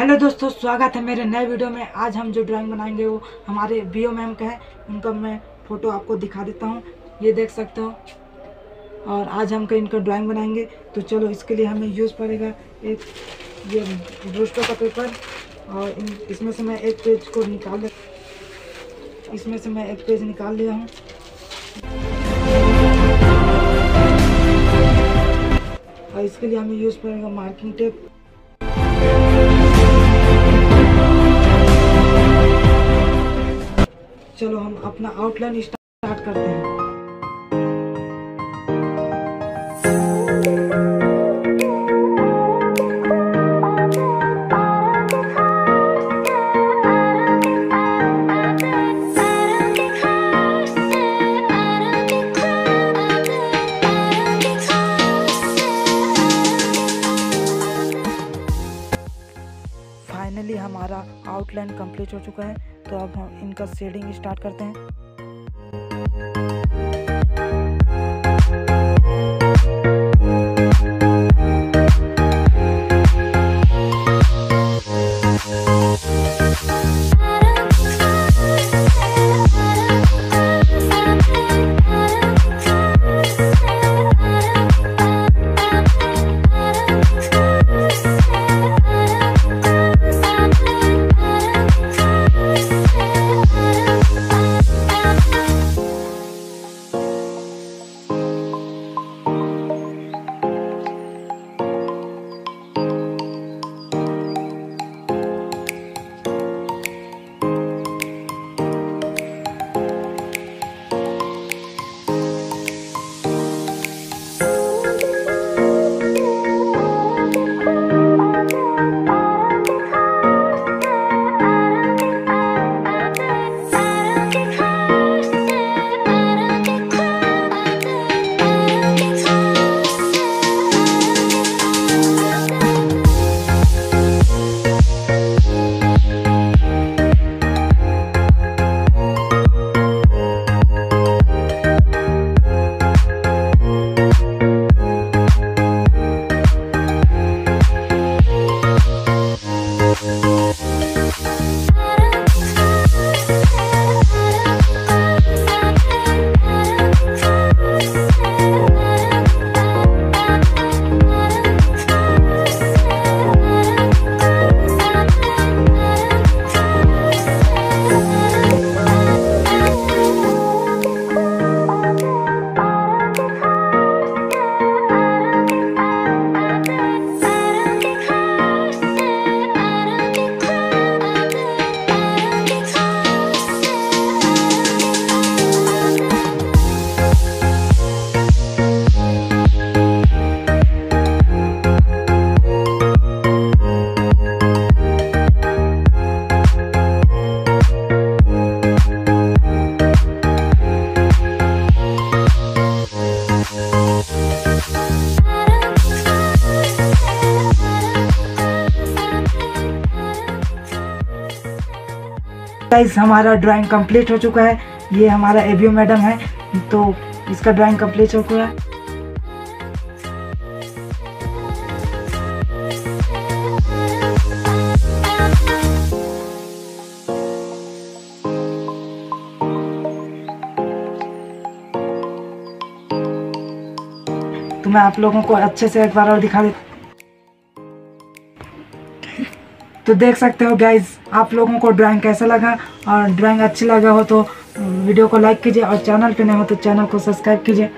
Hello दोस्तों, स्वागत है मेरे नए वीडियो में। आज हम जो ड्राइंग बनाएँगे वो हमारे बी ओ मैम का है। उनका मैं फ़ोटो आपको दिखा देता हूँ। ये देख सकते हो। और आज हम कहीं इनका ड्राइंग बनाएँगे। तो चलो, इसके लिए हमें यूज़ पड़ेगा एक ये ब्रूस्टर का पेपर और इसमें से मैं एक पेज को निकाल ले इसमें से मैं एक पेज निकाल लिया हूँ। और इसके लिए हमें यूज़ पड़ेगा मार्किंग टेप चलो हम अपना आउटलाइन स्टार्ट करते हैं। फाइनली हमारा आउटलाइन कंप्लीट हो चुका है। तो अब हम इनका सेडिंग स्टार्ट करते हैं। गाइस हमारा ड्राइंग कंप्लीट हो चुका है। ये हमारा एबीओ मैडम है तो इसका ड्राइंग कंप्लीट हो चुका है। तो मैं आप लोगों को अच्छे से एक बार और दिखा देता तो देख सकते हो गाइज़ आप लोगों को ड्राइंग कैसा लगा? और ड्राइंग अच्छी लगा हो तो वीडियो को लाइक कीजिए और चैनल पे नए हो तो चैनल को सब्सक्राइब कीजिए।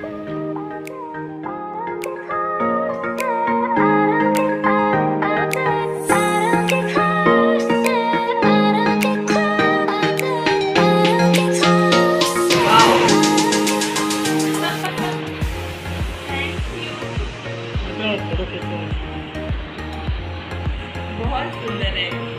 once a minute.